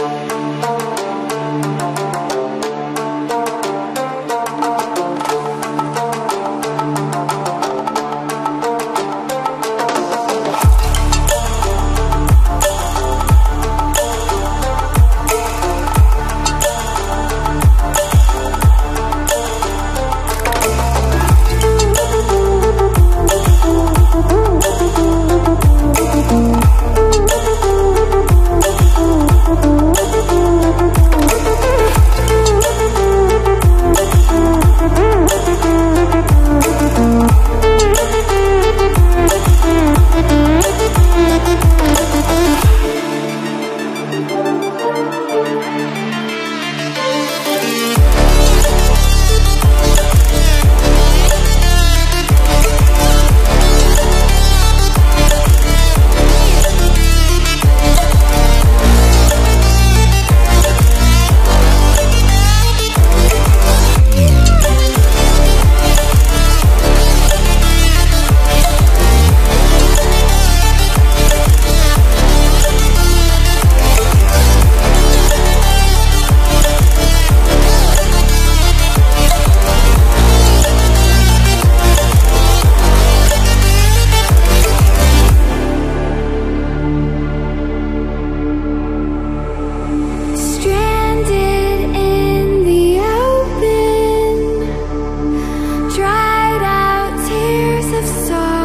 Stranded open, dried